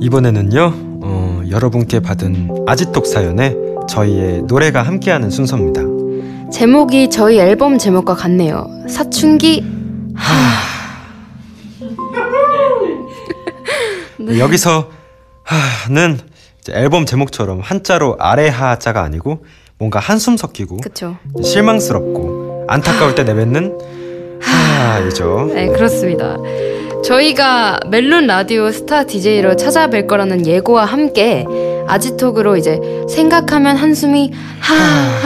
이번에는요, 어, 여러분께 받은 아지톡 사연에 저희의 노래가 함께하는 순서입니다. 제목이 저희 앨범 제목과 같네요. 사춘기 네. 여기서 하는 앨범 제목처럼 한자로 아래 하자가 아니고 뭔가 한숨 섞이고 그쵸 실망스럽고 안타까울 때 내뱉는 하이죠. 네 그렇습니다. 저희가 멜론 라디오 스타 DJ로 찾아뵐 거라는 예고와 함께 아지톡으로 이제 생각하면 한숨이 하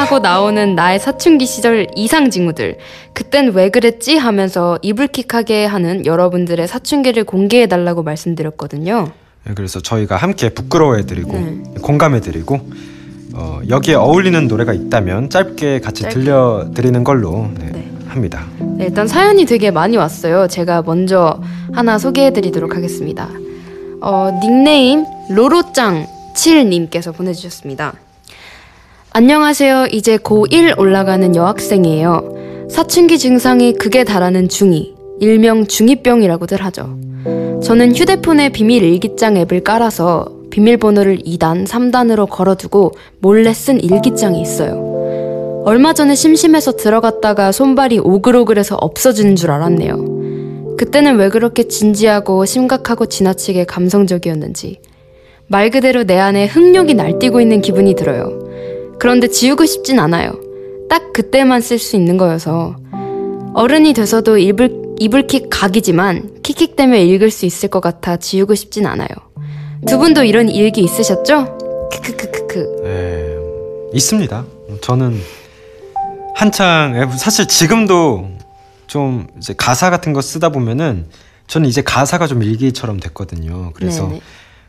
하고 나오는 나의 사춘기 시절 이상 징후들 그땐 왜 그랬지 하면서 이불킥하게 하는 여러분들의 사춘기를 공개해 달라고 말씀드렸거든요. 네, 그래서 저희가 함께 부끄러워해드리고 네. 공감해드리고 어, 여기에 어울리는 노래가 있다면 짧게 같이 짧게. 들려드리는 걸로 네, 네. 합니다. 네, 일단 사연이 되게 많이 왔어요. 제가 먼저 하나 소개해드리도록 하겠습니다. 어, 닉네임 로로짱 7님께서 보내주셨습니다. 안녕하세요. 이제 고1 올라가는 여학생이에요. 사춘기 증상이 극에 달하는 중2, 일명 중2병이라고들 하죠. 저는 휴대폰에 비밀 일기장 앱을 깔아서 비밀번호를 2단, 3단으로 걸어두고 몰래 쓴 일기장이 있어요. 얼마 전에 심심해서 들어갔다가 손발이 오글오글해서 없어지는 줄 알았네요. 그때는 왜 그렇게 진지하고 심각하고 지나치게 감성적이었는지. 말 그대로 내 안에 흥욕이 날뛰고 있는 기분이 들어요. 그런데 지우고 싶진 않아요. 딱 그때만 쓸 수 있는 거여서. 어른이 돼서도 이불, 이불킥 각이지만 킥킥 때문에 읽을 수 있을 것 같아 지우고 싶진 않아요. 두 분도 이런 일기 있으셨죠? 크크크크크. 네, 있습니다. 저는 한창 사실 지금도 좀 이제 가사 같은 거 쓰다 보면은 저는 이제 가사가 좀 일기처럼 됐거든요. 그래서 네네.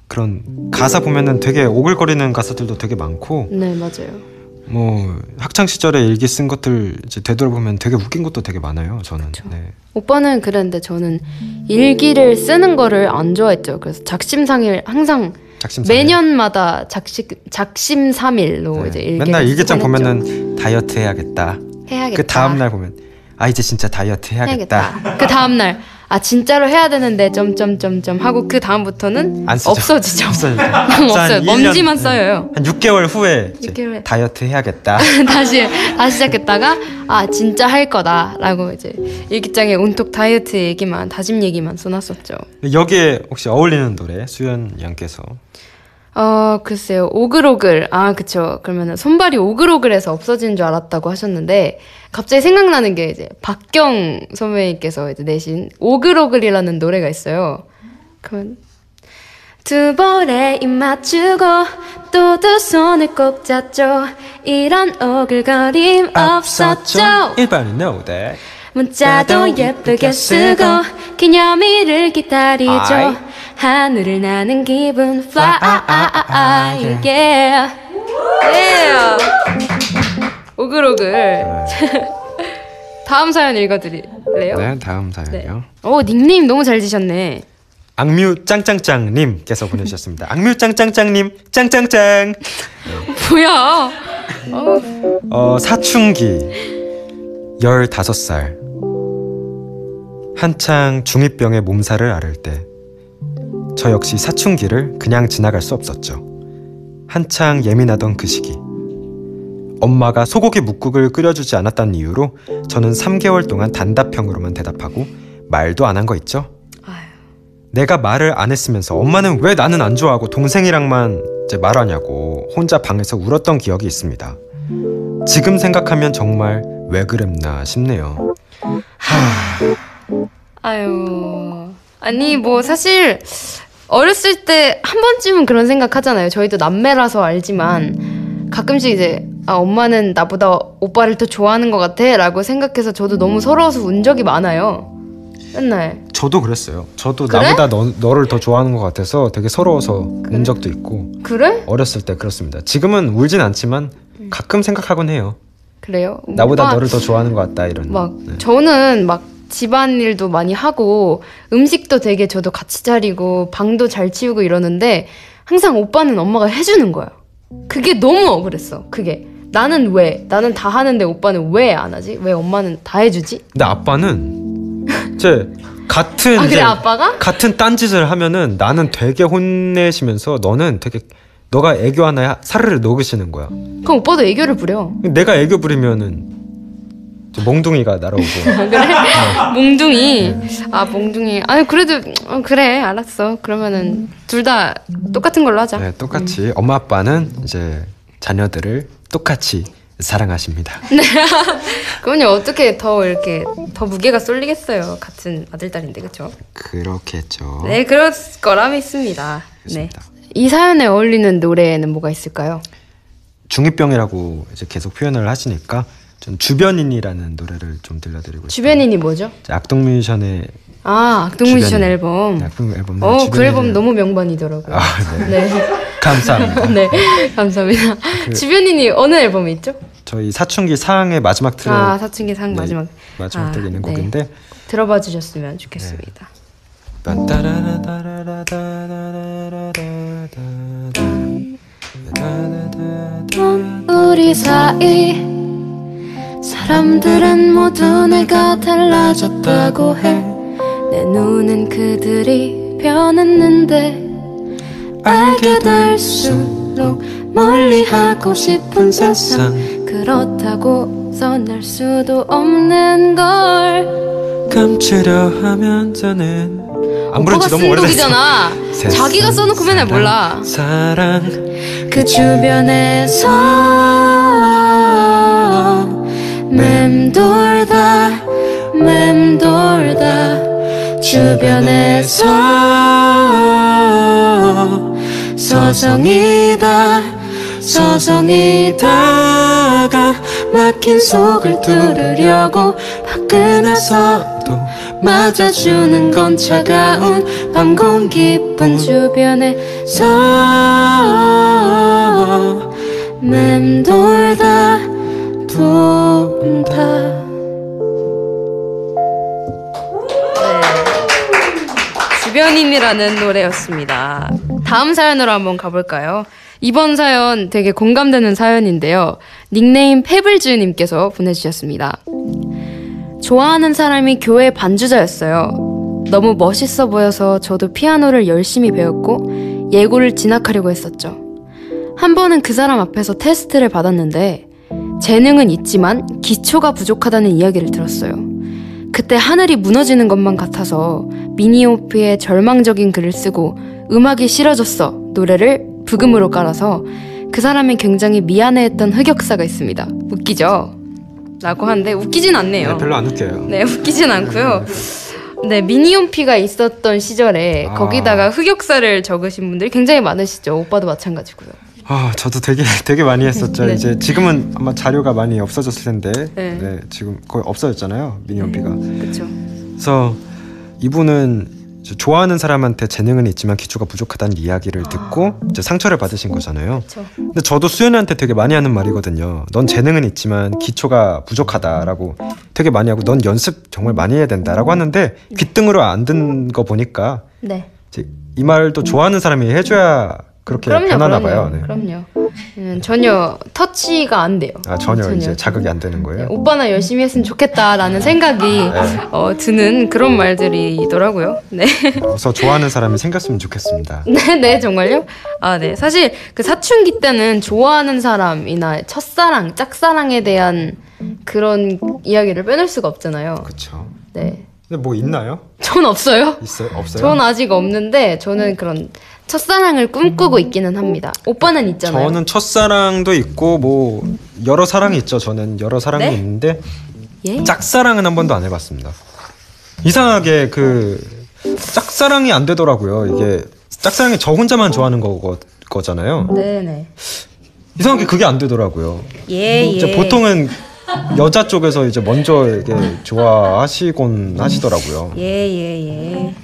그런 가사 보면은 되게 오글거리는 가사들도 되게 많고 네 맞아요. 뭐 학창 시절에 일기 쓴 것들 이제 되돌아보면 되게 웃긴 것도 되게 많아요. 저는. 네. 오빠는 그랬는데 저는 일기를 쓰는 거를 안 좋아했죠. 그래서 작심삼일 항상 작심삼일. 매년마다 작심 작심삼일로 네. 이제 일기 맨날 일기장 보면은 다이어트 해야겠다. 해야겠다. 그 다음 날 보면 아 이제 진짜 다이어트 해야겠다. 해야겠다. 그 다음 날 아 진짜로 해야 되는데 점점점점 하고 그 다음부터는 없어지죠. 없어지죠. 없어요. 먼지만 쌓여요. 한 6개월 후에 6개월 다이어트 해야겠다. 다시 다시 시작했다가 아 진짜 할 거다라고 이제 일기장에 온통 다이어트 얘기만 다짐 얘기만 써놨었죠. 여기에 혹시 어울리는 노래 수연 양께서 어, 글쎄요. 오글오글. 아, 그쵸. 그러면은 손발이 오글오글해서 없어지는 줄 알았다고 하셨는데, 갑자기 생각나는 게 이제 박경 선배님께서 이제 내신 오글오글이라는 노래가 있어요. 그러면 두 볼에 입 맞추고 또 두 손을 꼭 잡죠. 이런 오글거림 없었죠. 일반인 know that. 문자도 예쁘게 쓰고 기념일을 기다리죠. 하늘을 나는 기분 fly yeah. yeah. 오글오글 네. 다음 사연 읽어드릴래요? 네 다음 사연이요 네. 오 닉네임 너무 잘 지셨네 악뮤 짱짱짱님께서 보내주셨습니다. 악뮤 짱짱짱님 짱짱짱. 뭐야? 어 사춘기 15살 한창 중2병의 몸살을 앓을 때 저 역시 사춘기를 그냥 지나갈 수 없었죠. 한창 예민하던 그 시기. 엄마가 소고기 묵국을 끓여주지 않았다는 이유로 저는 3개월 동안 단답형으로만 대답하고 말도 안 한 거 있죠? 내가 말을 안 했으면서 엄마는 왜 나는 안 좋아하고 동생이랑만 이제 말하냐고 혼자 방에서 울었던 기억이 있습니다. 지금 생각하면 정말 왜 그랬나 싶네요. 하... 아유. 아니, 뭐, 사실, 어렸을 때 한 번쯤은 그런 생각 하잖아요. 저희도 남매라서 알지만 가끔씩 이제 아, 엄마는 나보다 오빠를 더 좋아하는 것 같아 라고 생각해서 저도 너무 서러워서 운 적이 많아요. 맨날. 저도 그랬어요. 저도 그래? 나보다 너, 너를 더 좋아하는 것 같아서 되게 서러워서 그래? 운 적도 있고. 그래? 어렸을 때 그렇습니다. 지금은 울진 않지만 가끔 생각하곤 해요. 그래요? 나보다 아, 너를 더 좋아하는 것 같다 이런. 막 네. 저는 막 집안일도 많이 하고 음식도 되게 저도 같이 차리고 방도 잘 치우고 이러는데 항상 오빠는 엄마가 해주는 거야. 그게 너무 억울했어. 그게 나는 왜 나는 다 하는데 오빠는 왜 안 하지? 왜 엄마는 다 해주지? 근데 아빠는 제 같은 아 그래 이제 아빠가? 같은 딴짓을 하면은 나는 되게 혼내시면서 너는 되게 너가 애교 하나에 사르르 녹으시는 거야. 그럼 오빠도 애교를 부려. 내가 애교 부리면은 이제 몽둥이가 날아오고 그래? 몽둥이. 아 몽둥이. 아니 그래도 어, 그래 알았어. 그러면은 둘 다 똑같은 걸로 하자. 네, 똑같이 엄마 아빠는 이제 자녀들을 똑같이 사랑하십니다. 그럼요 어떻게 더 이렇게 더 무게가 쏠리겠어요. 같은 아들 딸인데 그렇죠? 그렇겠죠. 네 그럴 거라 믿습니다. 네. 그렇습니다. 이 사연에 어울리는 노래는 뭐가 있을까요? 중2병이라고 이제 계속 표현을 하시니까 전 주변인이라는 노래를 좀 들려드리고 싶어요. 주변인이 뭐죠? 이제 악동 뮤지션의 아 악동 뮤지션 주변인. 앨범. 악동 앨범. 어그 주변인을- 앨범 너무 명반이더라고요. 아, 네. 네. 감사합니다. 네, 감사합니다. 주변인이 어느 앨범이 있죠? 저희 사춘기 상의 마지막 트랙 아, 사춘기 상 네, 마지막. 마지막 아, 트랙에 있는 네. 곡인데 들어봐 주셨으면 좋겠습니다. 우리 사이 사람들은 모두 내가 달라졌다고 해. 내 눈엔 그들이 변했는데 알게 될수록 멀리하고 싶은 세상. 그렇다고 써낼 수도 없는 걸. 감추려 하면서는 안 오빠가 부른지 너무 쓴 오래됐어. 자기가 써놓고 맨날 몰라. 사랑. 그 주변에서 맴돌다 맴돌다 주변에서 서성이다 서성이다가 막힌 속을 뚫으려고 밖에 나서도 맞아주는 건 차가운 밤 공기뿐 주변에서 맴돌다 붐다 주변인이라는 노래였습니다. 다음 사연으로 한번 가볼까요? 이번 사연 되게 공감되는 사연인데요. 닉네임 페블즈님께서 보내주셨습니다. 좋아하는 사람이 교회 반주자였어요. 너무 멋있어 보여서 저도 피아노를 열심히 배웠고 예고를 진학하려고 했었죠. 한 번은 그 사람 앞에서 테스트를 받았는데 재능은 있지만 기초가 부족하다는 이야기를 들었어요. 그때 하늘이 무너지는 것만 같아서 미니오프의 절망적인 글을 쓰고 음악이 싫어졌어 노래를 부금으로 깔아서 그 사람이 굉장히 미안해했던 흑역사가 있습니다. 웃기죠? 라고 하는데 웃기진 않네요. 네, 별로 안 웃겨요. 네, 웃기진 않고요. 네, 미니홈피가 있었던 시절에 아. 거기다가 흑역사를 적으신 분들이 굉장히 많으시죠. 오빠도 마찬가지고요. 아, 저도 되게 되게 많이 했었죠. 네. 이제 지금은 아마 자료가 많이 없어졌을 텐데, 네. 네, 지금 거의 없어졌잖아요. 미니언비가. 그렇죠. 그래서 이분은 좋아하는 사람한테 재능은 있지만 기초가 부족하다는 이야기를 듣고 이제 상처를 받으신 거잖아요. 근데 저도 수연이한테 되게 많이 하는 말이거든요. 넌 재능은 있지만 기초가 부족하다라고 되게 많이 하고 넌 연습 정말 많이 해야 된다라고 하는데 귀등으로 안 든 거 보니까 네. 이제 이 말도 좋아하는 사람이 해줘야 그렇게 그럼요. 변하나 그럼요. 봐요. 네. 그럼요. 음, 전혀 터치가 안 돼요. 아 전혀, 전혀. 이제 자극이 안 되는 네, 거예요. 오빠나 열심히 했으면 좋겠다라는 생각이 네. 어, 드는 그런 말들이더라고요. 네. 그래서 좋아하는 사람이 생겼으면 좋겠습니다. 네, 네, 정말요? 아, 네. 사실 그 사춘기 때는 좋아하는 사람이나 첫사랑, 짝사랑에 대한 그런 이야기를 빼놓을 수가 없잖아요. 그렇죠. 네. 근데 뭐 있나요? 전 없어요. 있어요? 없어요? 전 아직 없는데 저는 그런 첫사랑을 꿈꾸고 있기는 합니다. 오빠는 있잖아요. 저는 첫사랑도 있고 뭐 여러 사랑이 있죠. 저는 여러 사랑이 네? 있는데 예? 짝사랑은 한 번도 안 해봤습니다. 이상하게 그 짝사랑이 안 되더라고요. 이게 짝사랑이 저 혼자만 좋아하는 거, 거잖아요. 네, 네. 이상하게 그게 안 되더라고요. 예, 이제 예. 보통은 여자 쪽에서 이제 먼저 이게 좋아하시곤 하시더라고요. 예, 예, 예.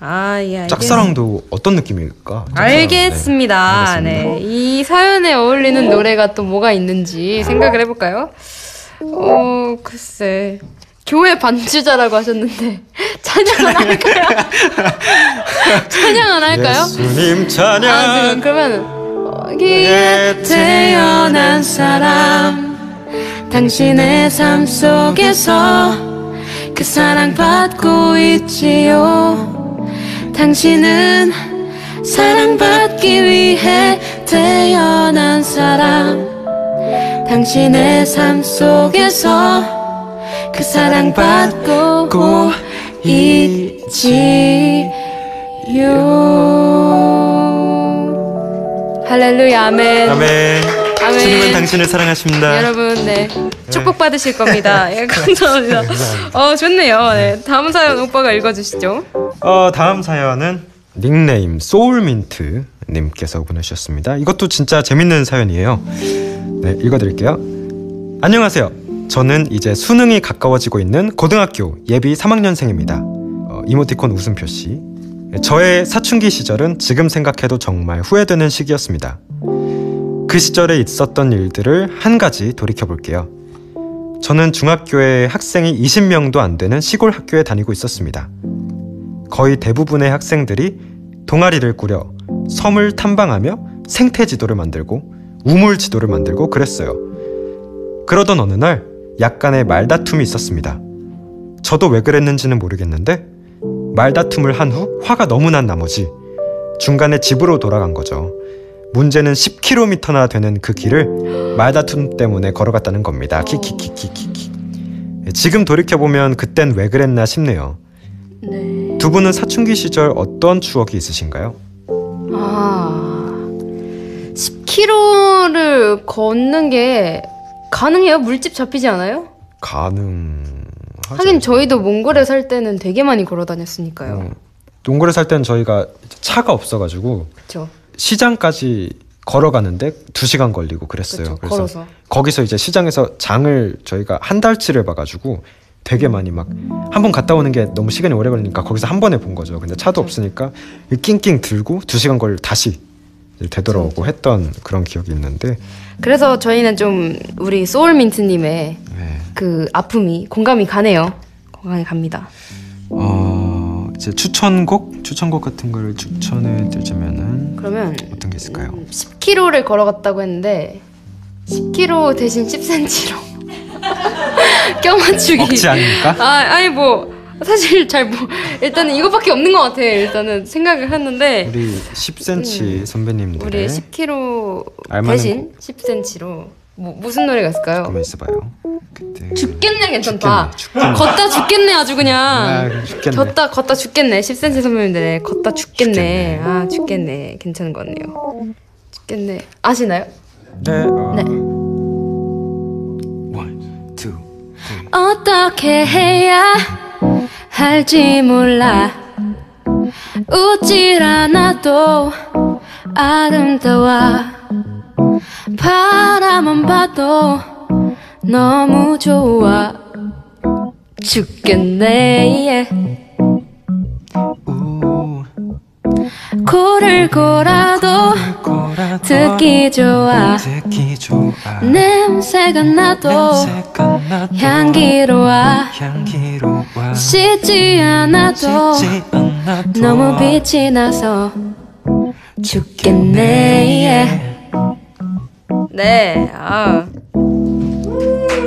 아, 예. 알겠- 짝사랑도 어떤 느낌일까? 짝사랑. 알겠습니다. 네, 네. 이 사연에 어울리는 노래가 또 뭐가 있는지 생각을 해볼까요? 어, 글쎄. 교회 반주자라고 하셨는데 찬양 안 할까요? 찬양 안 할까요? 예수님 찬양. 아, 그러면 여기에 태어난 사람 당신의 삶 속에서 그 사랑 받고 있지요 당신은 사랑받기 위해 태어난 사람 당신의 삶 속에서 그 사랑 받고 있지요 할렐루야 아멘. 아멘. 아멘. 주님은 당신을 사랑하십니다. 여러분 네 축복 받으실 겁니다. 예, 감사합니다. 어 좋네요. 네, 다음 사연 오빠가 읽어 주시죠. 어, 다음 사연은 닉네임 소울민트 님께서 보내주셨습니다. 이것도 진짜 재밌는 사연이에요. 네, 읽어드릴게요. 안녕하세요. 저는 이제 수능이 가까워지고 있는 고등학교 예비 3학년생입니다. 어, 이모티콘 웃음 표시. 저의 사춘기 시절은 지금 생각해도 정말 후회되는 시기였습니다. 그 시절에 있었던 일들을 한 가지 돌이켜 볼게요. 저는 중학교에 학생이 20명도 안 되는 시골 학교에 다니고 있었습니다. 거의 대부분의 학생들이 동아리를 꾸려 섬을 탐방하며 생태 지도를 만들고 우물 지도를 만들고 그랬어요. 그러던 어느 날 약간의 말다툼이 있었습니다. 저도 왜 그랬는지는 모르겠는데 말다툼을 한 후 화가 너무 난 나머지 중간에 집으로 돌아간 거죠. 문제는 10km나 되는 그 길을 말다툼 때문에 걸어갔다는 겁니다. 키키키키키키. 지금 돌이켜 보면 그땐 왜 그랬나 싶네요. 네. 두 분은 사춘기 시절 어떤 추억이 있으신가요? 아 10km를 걷는 게 가능해요? 물집 잡히지 않아요? 가능. 하긴 저희도 몽골에 살 때는 되게 많이 걸어 다녔으니까요. 어, 동굴에 살 때는 저희가 차가 없어가지고 그렇죠. 시장까지 걸어가는데 두 시간 걸리고 그랬어요. 그렇죠. 그래서 걸어서. 거기서 이제 시장에서 장을 저희가 한 달치를 봐가지고 되게 많이 막 한 번 갔다 오는 게 너무 시간이 오래 걸리니까 거기서 한 번에 본 거죠. 근데 차도 없으니까 낑낑 들고 두 시간 걸 다시 되돌아오고 했던 그런 기억이 있는데 그래서 저희는 좀 우리 소울민트님의 네. 그 아픔이 공감이 가네요. 공감이 갑니다. 어 이제 추천곡 추천곡 같은 걸 추천해 드리자면은 그러면 어떤 게 있을까요? 10km를 걸어갔다고 했는데 10km 대신 10cm로 껴맞추기. 억지 아닙니까? 아 아니 뭐 사실 잘 뭐 일단은 이것밖에 없는 것 같아. 일단은 생각을 했는데 우리 10cm 선배님들의 우리 10km 알만한 대신 10cm로 뭐 무슨 노래가 있을까요? 가만 있어봐요. 그때 죽겠네 괜찮다. 죽겠네, 죽겠네. 걷다 죽겠네 아주 그냥. 아, 죽겠네. 걷다 걷다 죽겠네. 10cm 선배님들 걷다 죽겠네. 죽겠네. 아 죽겠네. 괜찮은 것 같네요. 죽겠네. 아시나요? 네. 어, 네. one, two, three. 어떻게 해야 할지 몰라 웃질 않아도 아름다워 바라만 봐도 너무 좋아. 죽겠네 우, 코를 골아도 듣기 좋아. 냄새가 나도 향기로워. 씻지 않아도 씻지 않아도 너무 빛이 나서 죽겠네 네. 아.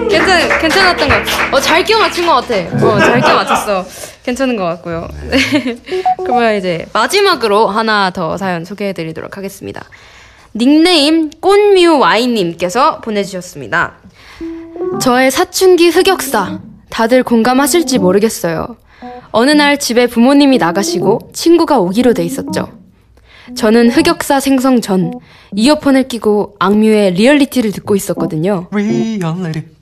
괜찮 괜찮았던 것 같아. 어잘 끼워 맞춘 것 같아. 어 잘 끼워 맞췄어. 괜찮은 것 같고요. 네. 그러면 이제 마지막으로 하나 더 사연 소개해드리도록 하겠습니다. 닉네임 꽃뮤 와이님께서 보내주셨습니다. 저의 사춘기 흑역사 다들 공감하실지 모르겠어요. 어느 날 집에 부모님이 나가시고 친구가 오기로 돼 있었죠. 저는 흑역사 생성 전 이어폰을 끼고 악뮤의 리얼리티를 듣고 있었거든요.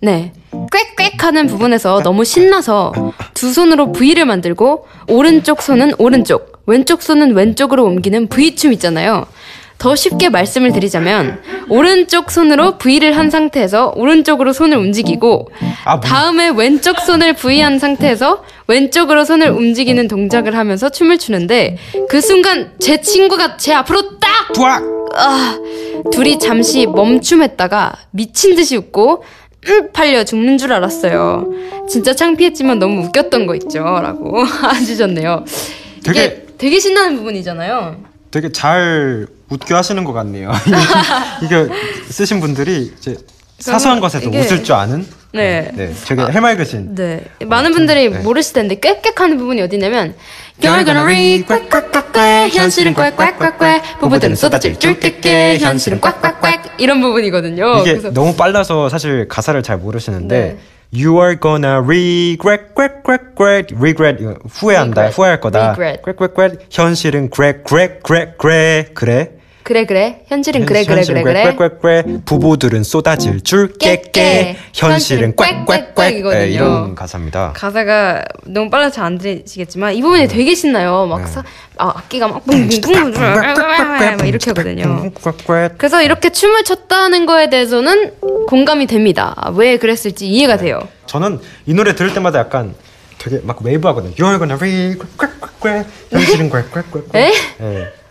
네. 꽥꽥 하는 부분에서 너무 신나서 두 손으로 V를 만들고 오른쪽 손은 오른쪽, 왼쪽 손은 왼쪽으로 옮기는 V춤 있잖아요. 더 쉽게 말씀을 드리자면 오른쪽 손으로 V를 한 상태에서 오른쪽으로 손을 움직이고 아, 뭐. 다음에 왼쪽 손을 V한 상태에서 왼쪽으로 손을 움직이는 동작을 하면서 춤을 추는데 그 순간 제 친구가 제 앞으로 딱. 아, 둘이 잠시 멈춤했다가 미친 듯이 웃고 음, 팔려 죽는 줄 알았어요. 진짜 창피했지만 너무 웃겼던 거 있죠. 라고 해주셨네요. 되게 이게 되게 신나는 부분이잖아요. 되게 잘 웃겨 하시는 것 같네요. 이게 쓰신 분들이 이제 사소한 것에도 이게- 웃을 줄 아는 네. 네, 되게 해맑으신. 네. 많은 분들이 네. 모르실 텐데 꽥꽥하는 부분이 어디냐면 You're gonna read 꽥꽥꽥꽥 현실은 꽥꽥꽥꽥 부부들은 쏟아질 줄 꽥꽥 현실은 꽥꽥꽥 이런 부분이거든요. 이게 그래서 너무 빨라서 사실 가사를 잘 모르시는데 네. You are gonna regret, regret, regret, regret 이거 후회한다, Regret. 후회할 거다. Regret. regret, regret. 현실은 그래, 그래, 그래, 그래, 그래. 그래 그래 현실은 그래 그래 그래 그래 그래. 부부들은 쏟아질 줄 깨깨. 현실은 꽥꽥꽥. 꽥꽥꽥 이거든요. 네, 이런 가사입니다. 가사가 너무 빨라서 잘안 들리시겠지만 이 부분이 되게 신나요. 막 네. 사, 아, 악기가 막 이렇게 하거든요. 그래서 이렇게 춤을 췄다는 거에 대해서는 공감이 됩니다. 왜 그랬을지 이해가 돼요. 저는 이 노래 들을 때마다 약간 되게 막 웨이브 하거든요. You're gonna regret, regret, 현실은 꽥꽥꽥. 에?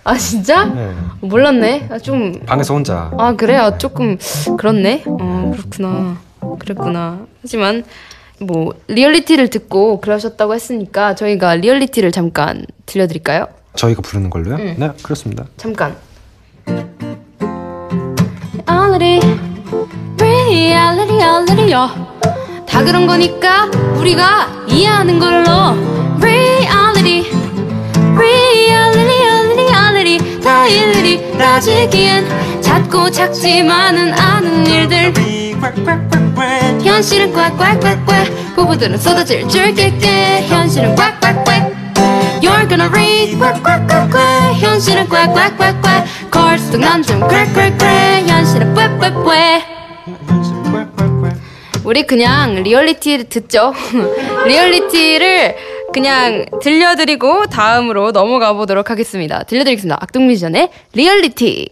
네. 아 진짜? 네. 몰랐네. 아, 좀 방에서 혼자. 아 그래요 조금 그렇네 어 그렇구나 그랬구나 하지만 뭐 리얼리티를 듣고 그러셨다고 했으니까 저희가 리얼리티를 잠깐 들려드릴까요 저희가 부르는 걸로요? 네, 그렇습니다. 잠깐 Reality Reality Reality요 다 그런 거니까 우리가 이해하는 걸로 Reality Reality 일일이 따지기엔 작고 작지만은 않은 일들. 현실은 꽉꽉꽉꽉 부부들은 쏟아질 줄 깨깨 현실은 꽉꽉꽉 You're gonna read. 꽉꽉꽉꽉 현실은 꽉꽉꽉꽉 속 남좀 꽉꽉꽉 현실은 꽉꽉꽉. 우리 그냥 리얼리티 듣죠? 리얼리티를 그냥 들려드리고 다음으로 넘어가 보도록 하겠습니다. 들려드리겠습니다. 악동뮤지션의 리얼리티